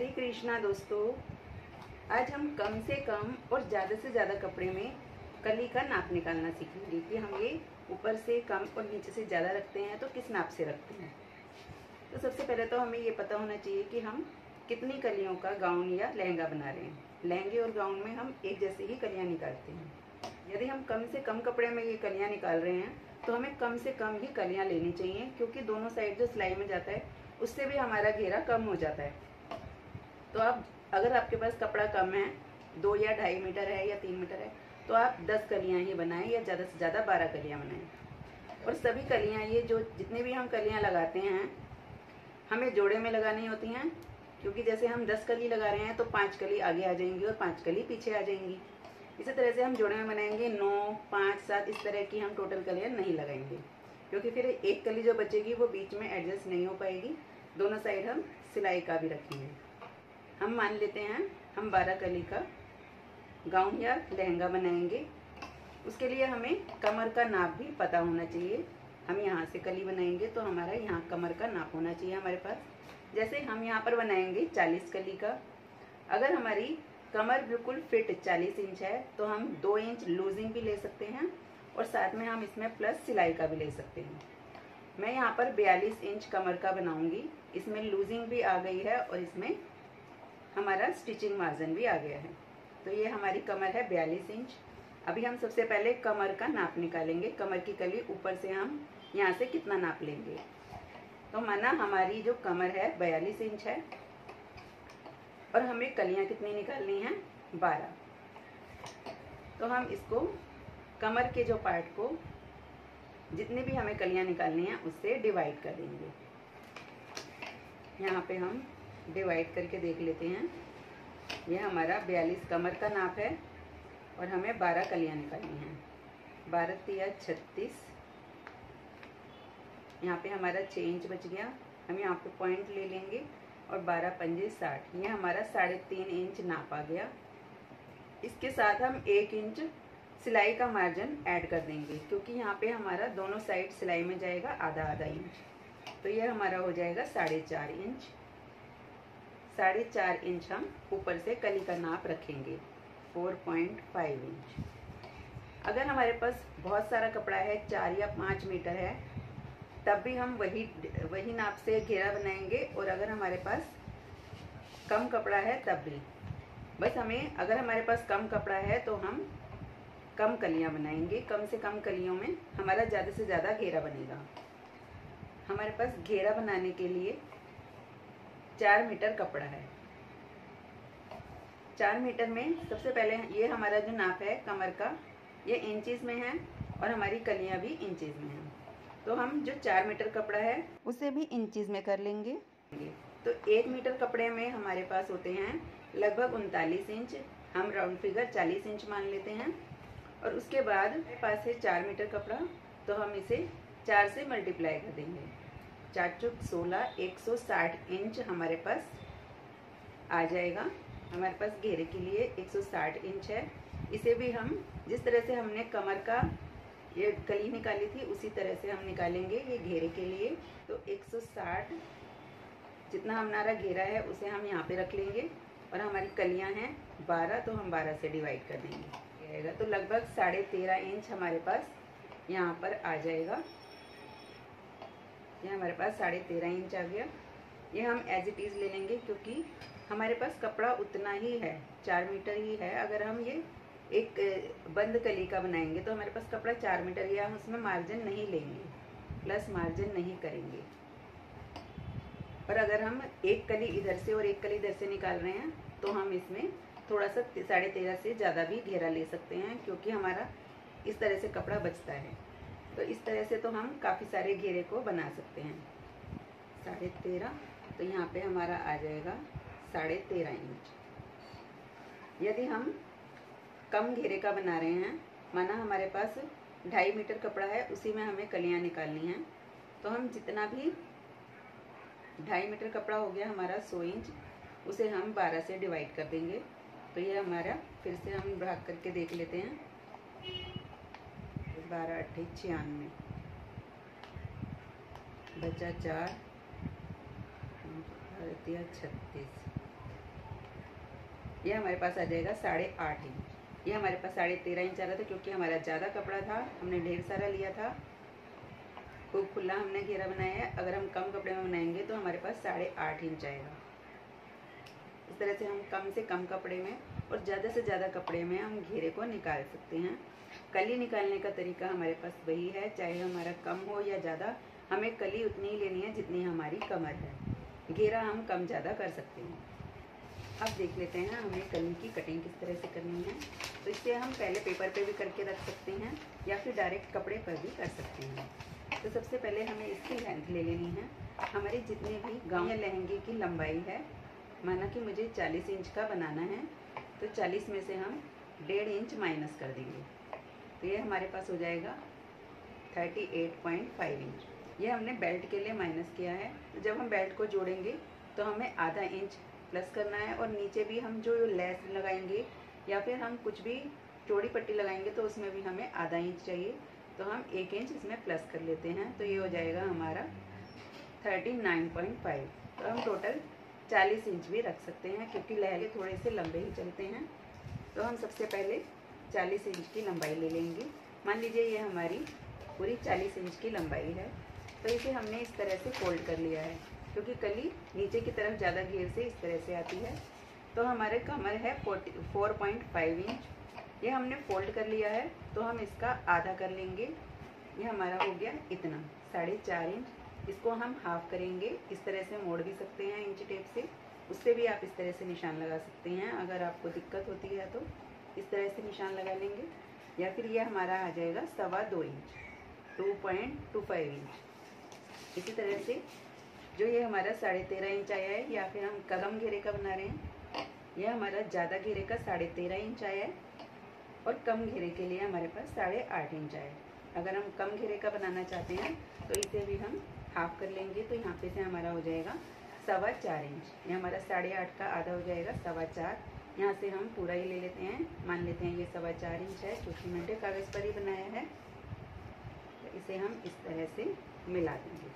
हरे कृष्णा दोस्तों, आज हम कम से कम और ज़्यादा से ज़्यादा कपड़े में कली का नाप निकालना सीखेंगे कि हम ये ऊपर से कम और नीचे से ज़्यादा रखते हैं तो किस नाप से रखते हैं। तो सबसे पहले तो हमें ये पता होना चाहिए कि हम कितनी कलियों का गाउन या लहंगा बना रहे हैं। लहंगे और गाउन में हम एक जैसे ही कलियाँ निकालते हैं। यदि हम कम से कम कपड़े में ये कलियाँ निकाल रहे हैं तो हमें कम से कम ही कलियाँ लेनी चाहिए, क्योंकि दोनों साइड जो सिलाई में जाता है, उससे भी हमारा घेरा कम हो जाता है। तो आप, अगर आपके पास कपड़ा कम है, दो या ढाई मीटर है या तीन मीटर है तो आप दस कलियाँ ही बनाएँ या ज़्यादा से ज़्यादा बारह कलियाँ बनाएँ। और सभी कलियाँ, ये जो जितनी भी हम कलियाँ लगाते हैं, हमें जोड़े में लगानी होती हैं, क्योंकि जैसे हम दस कली लगा रहे हैं तो पाँच कली आगे आ जाएँगी और पाँच कली पीछे आ जाएँगी। इसी तरह से हम जोड़े में बनाएँगे नौ, पाँच, सात, इस तरह की हम टोटल कलियाँ नहीं लगाएँगे, क्योंकि फिर एक कली जो बचेगी वो बीच में एडजस्ट नहीं हो पाएगी। दोनों साइड हम सिलाई का भी रखेंगे। हम मान लेते हैं, हम बारह कली का गाउन या लहंगा बनाएँगे। उसके लिए हमें कमर का नाप भी पता होना चाहिए। हम यहाँ से कली बनाएँगे तो हमारा यहाँ कमर का नाप होना चाहिए हमारे पास। जैसे हम यहाँ पर बनाएँगे चालीस कली का। अगर हमारी कमर बिल्कुल फिट चालीस इंच है तो हम दो इंच लूजिंग भी ले सकते हैं और साथ में हम इसमें प्लस सिलाई का भी ले सकते हैं। मैं यहाँ पर बयालीस इंच कमर का बनाऊँगी। इसमें लूजिंग भी आ गई है और इसमें हमारा स्टिचिंग मार्जिन भी आ गया है। तो ये हमारी कमर है बयालीस इंच। अभी हम सबसे पहले कमर का नाप निकालेंगे। कमर की कली ऊपर से हम यहाँ से कितना नाप लेंगे? तो माना, हमारी जो कमर है बयालीस इंच है। और हमें कलियाँ कितनी निकालनी हैं? बारह। तो हम इसको, कमर के जो पार्ट को जितनी भी हमें कलियाँ निकालनी हैं, उससे डिवाइड कर देंगे। यहाँ पे हम डिवाइड करके देख लेते हैं। ये हमारा बयालीस कमर का नाप है और हमें बारह कलियाँ निकालनी हैं। बारह तिया छत्तीस। यहाँ पे हमारा इंच बच गया। हम यहाँ पे पॉइंट ले लेंगे और बारह, पंजे, साठ। ये हमारा साढ़े तीन इंच नाप आ गया। इसके साथ हम एक इंच सिलाई का मार्जिन ऐड कर देंगे, क्योंकि यहाँ पे हमारा दोनों साइड सिलाई में जाएगा आधा आधा इंच तो ये हमारा हो जाएगा साढ़े चार इंच साढ़े चार इंच हम ऊपर से कली का नाप रखेंगे फोर पॉइंट फाइव इंच अगर हमारे पास बहुत सारा कपड़ा है, चार या पाँच मीटर है, तब भी हम वही वही नाप से घेरा बनाएँगे और अगर हमारे पास कम कपड़ा है, तब भी। बस हमें, अगर हमारे पास कम कपड़ा है तो हम कम कलियाँ बनाएँगे। कम से कम कलियों में हमारा ज़्यादा से ज़्यादा घेरा बनेगा। हमारे पास घेरा बनाने के लिए चार मीटर कपड़ा है। चार मीटर में सबसे पहले ये हमारा जो नाप है कमर का, ये इंचज़ में है और हमारी कलियाँ भी इंचज़ में हैं। तो हम जो चार मीटर कपड़ा है, उसे भी इंचज़ में कर लेंगे। तो एक मीटर कपड़े में हमारे पास होते हैं लगभग उनतालीस इंच, हम राउंड फिगर चालीस इंच मान लेते हैं। और उसके बाद पास है चार मीटर कपड़ा तो हम इसे चार से मल्टीप्लाई कर देंगे। चार चुक सोलह, एक सौ साठ इंच हमारे पास आ जाएगा। हमारे पास घेरे के लिए 160 इंच है। इसे भी हम जिस तरह से हमने कमर का ये कली निकाली थी, उसी तरह से हम निकालेंगे ये घेरे के लिए। तो 160 जितना हमारा घेरा है, उसे हम यहाँ पे रख लेंगे और हमारी कलियाँ हैं 12 तो हम 12 से डिवाइड कर देंगे। तो लगभग साढ़े तेरह इंच हमारे पास यहाँ पर आ जाएगा। ये हमारे पास साढ़े तेरह इंच आ गया। ये हम एज इट इज़ ले लेंगे क्योंकि हमारे पास कपड़ा उतना ही है, चार मीटर ही है। अगर हम ये एक बंद कली का बनाएँगे तो हमारे पास कपड़ा चार मीटर या हम उसमें मार्जिन नहीं लेंगे प्लस मार्जिन नहीं करेंगे। और अगर हम एक कली इधर से और एक कली इधर से निकाल रहे हैं तो हम इसमें थोड़ा सा साढ़े तेरह से ज़्यादा भी घेरा ले सकते हैं, क्योंकि हमारा इस तरह से कपड़ा बचता है। तो इस तरह से तो हम काफ़ी सारे घेरे को बना सकते हैं। साढ़े तेरह तो यहाँ पे हमारा आ जाएगा साढ़े तेरह इंच यदि हम कम घेरे का बना रहे हैं, माना हमारे पास ढाई मीटर कपड़ा है, उसी में हमें कलियाँ निकालनी हैं तो हम जितना भी ढाई मीटर कपड़ा हो गया हमारा सौ इंच उसे हम बारह से डिवाइड कर देंगे। तो ये हमारा, फिर से हम भाग करके देख लेते हैं। बारह अट्ठे छियानवे। बचा चार छत्तीस। ये हमारे पास आ जाएगा साढ़े आठ इंच। ये हमारे पास साढ़े तेरह इंच आ रहा था क्योंकि हमारा ज़्यादा कपड़ा था, हमने ढेर सारा लिया था। खूब खुला हमने घेरा बनाया है। अगर हम कम कपड़े में बनाएँगे तो हमारे पास साढ़े आठ इंच आएगा। इस तरह से हम कम से कम कपड़े में और ज़्यादा से ज़्यादा कपड़े में हम घेरे को निकाल सकते हैं। कली निकालने का तरीका हमारे पास वही है, चाहे हमारा कम हो या ज़्यादा, हमें कली उतनी ही लेनी है जितनी हमारी कमर है। घेरा हम कम ज़्यादा कर सकते हैं। अब देख लेते हैं हमें कली की कटिंग किस तरह से करनी है। तो इससे हम पहले पेपर पे भी करके रख सकते हैं, या फिर डायरेक्ट कपड़े पर भी कर सकते हैं। तो सबसे पहले हमें इसकी लेंथ ले लेनी है। हमारी जितने भी गाँव लहंगे की लंबाई है, माना कि मुझे 40 इंच का बनाना है तो 40 में से हम डेढ़ इंच माइनस कर देंगे। तो ये हमारे पास हो जाएगा 38.5 इंच ये हमने बेल्ट के लिए माइनस किया है। तो जब हम बेल्ट को जोड़ेंगे तो हमें आधा इंच प्लस करना है और नीचे भी हम जो लेस लगाएँगे या फिर हम कुछ भी चौड़ी पट्टी लगाएँगे तो उसमें भी हमें आधा इंच चाहिए। तो हम एक इंच इसमें प्लस कर लेते हैं। तो ये हो जाएगा हमारा थर्टी नाइन पॉइंट फाइव तो हम टोटल चालीस इंच भी रख सकते हैं, क्योंकि लहंगे थोड़े से लंबे ही चलते हैं। तो हम सबसे पहले चालीस इंच की लंबाई ले लेंगे। मान लीजिए ये हमारी पूरी चालीस इंच की लंबाई है तो इसे हमने इस तरह से फोल्ड कर लिया है, क्योंकि कली नीचे की तरफ़ ज़्यादा घेर से इस तरह से आती है। तो हमारे कमर है forty, four point five inch. ये हमने फोल्ड कर लिया है तो हम इसका आधा कर लेंगे। ये हमारा हो गया इतना, साढ़े चार इंच। इसको हम हाफ़ करेंगे। इस तरह से मोड़ भी सकते हैं इंच टेप से। उससे भी आप इस तरह से निशान लगा सकते हैं, अगर आपको दिक्कत होती है तो। इस तरह से निशान लगा लेंगे, या फिर ये हमारा आ जाएगा सवा दो inch, two point two five inch. इसी तरह से जो ये हमारा साढ़े तेरह इंच आया है, या फिर हम कदम घेरे का बना रहे हैं यह हमारा ज़्यादा घेरे का साढ़े तेरह इंच आया है, और कम घेरे के लिए हमारे पास साढ़े आठ इंच आया है। अगर हम कम घेरे का बनाना चाहते हैं तो इसे भी हम हाफ़ कर लेंगे तो यहाँ पे से हमारा हो जाएगा सवा चार इंच। ये हमारा साढ़े आठ का आधा हो जाएगा, सवा चार। यहाँ से हम पूरा ही ले लेते हैं, मान लेते हैं ये सवा चार इंच है क्योंकि मैंने कागज़ पर ही बनाया है। तो इसे हम इस तरह से मिला देंगे।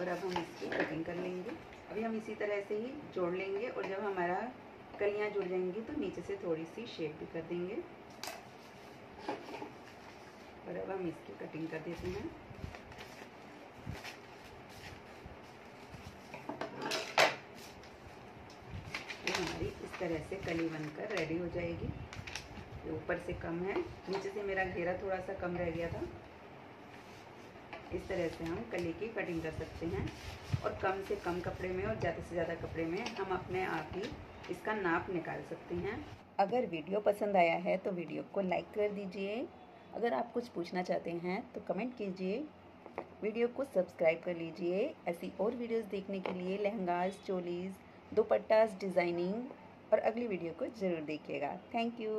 और अब हम इसकी कटिंग कर लेंगे। अभी हम इसी तरह से ही जोड़ लेंगे और जब हमारा कलियाँ जुड़ जाएँगी तो नीचे से थोड़ी सी शेप भी कर देंगे। और अब हम इसकी कटिंग कर देते हैं ये हमारी इस तरह से कली बनकर रेडी हो जाएगी। ये ऊपर से कम है। नीचे से मेरा घेरा थोड़ा सा कम रह गया था। इस तरह से हम कली की कटिंग कर सकते हैं। और कम से कम कपड़े में और ज़्यादा से ज़्यादा कपड़े में हम अपने आप ही इसका नाप निकाल सकते हैं। अगर वीडियो पसंद आया है तो वीडियो को लाइक कर दीजिए। अगर आप कुछ पूछना चाहते हैं तो कमेंट कीजिए। वीडियो को सब्सक्राइब कर लीजिए। ऐसी और वीडियोस देखने के लिए लहंगाज, चोलीज़ दुपट्टास डिज़ाइनिंग और अगली वीडियो को ज़रूर देखिएगा। Thank you